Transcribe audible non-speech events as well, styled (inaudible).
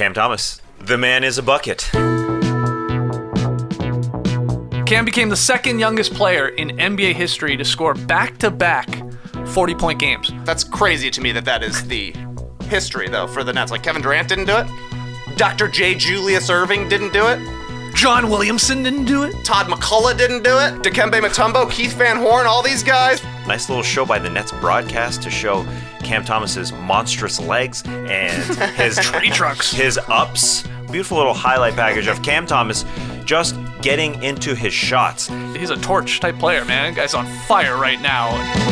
Cam Thomas. The man is a bucket. Cam became the second youngest player in NBA history to score back to back 40 point games. That's crazy to me that that is the history, though, for the Nets. Like, Kevin Durant didn't do it. Dr. J. Julius Erving didn't do it. John Williamson didn't do it. Todd MacCulloch didn't do it. Dikembe Mutombo, Keith Van Horn, all these guys. Nice little show by the Nets broadcast to show Cam Thomas's monstrous legs and (laughs) his Tree trucks, his ups. Beautiful little highlight package of Cam Thomas just getting into his shots. He's a torch type player, man. Guy's on fire right now.